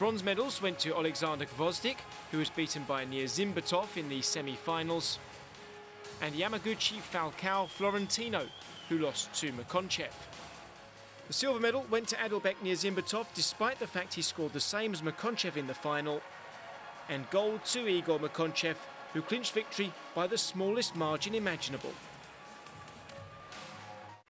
bronze medals went to Alexander Gvozdyk, who was beaten by Niyazymbetov in the semi-finals, and Yamaguchi Falcão Florentino, who lost to Mekhontsev. The silver medal went to Adilbek Niyazymbetov despite the fact he scored the same as Mekhontsev in the final, and gold to Igor Mekhontsev, who clinched victory by the smallest margin imaginable.